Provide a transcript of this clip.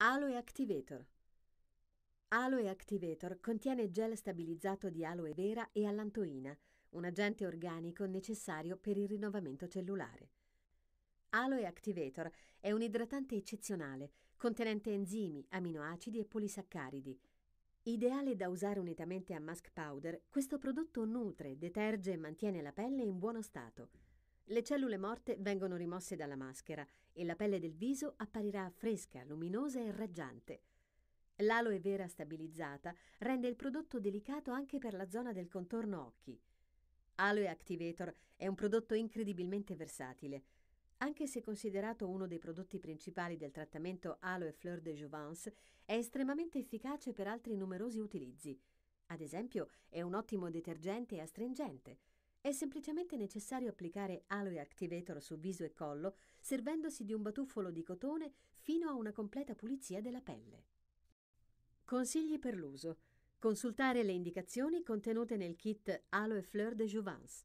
Aloe Activator. Aloe Activator contiene gel stabilizzato di aloe vera e allantoina, un agente organico necessario per il rinnovamento cellulare. Aloe Activator è un idratante eccezionale, contenente enzimi, aminoacidi e polisaccaridi. Ideale da usare unitamente a mask powder, questo prodotto nutre, deterge e mantiene la pelle in buono stato. Le cellule morte vengono rimosse dalla maschera e la pelle del viso apparirà fresca, luminosa e raggiante. L'aloe vera stabilizzata rende il prodotto delicato anche per la zona del contorno occhi. Aloe Activator è un prodotto incredibilmente versatile. Anche se considerato uno dei prodotti principali del trattamento Aloe Fleur de Jouvence, è estremamente efficace per altri numerosi utilizzi. Ad esempio, è un ottimo detergente e astringente. È semplicemente necessario applicare Aloe Activator su viso e collo, servendosi di un batuffolo di cotone fino a una completa pulizia della pelle. Consigli per l'uso. Consultare le indicazioni contenute nel kit Aloe Fleur de Jouvence.